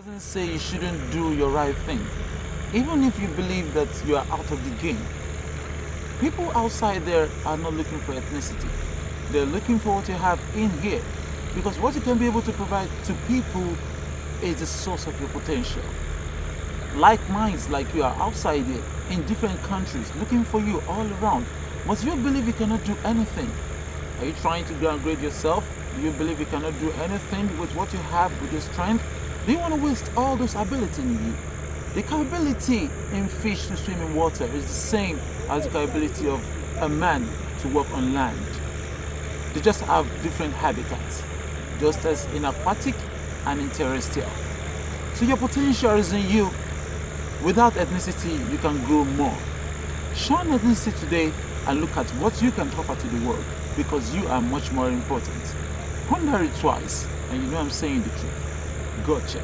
doesn't say you shouldn't do your right thing. Even if you believe that you are out of the game, people outside there are not looking for ethnicity. They're looking for what you have in here. Because what you can be able to provide to people is the source of your potential. Like minds like you are outside there in different countries looking for you all around. But you believe you cannot do anything. Are you trying to downgrade yourself? Do you believe you cannot do anything with what you have, with your strength? Do you want to waste all those ability in you? The capability in fish to swim in water is the same as the capability of a man to walk on land. They just have different habitats, just as in aquatic and in terrestrial. So your potential is in you. Without ethnicity, you can grow more. Shun ethnicity today and look at what you can offer to the world because you are much more important. Ponder it twice and you know I'm saying the truth. Gotcha.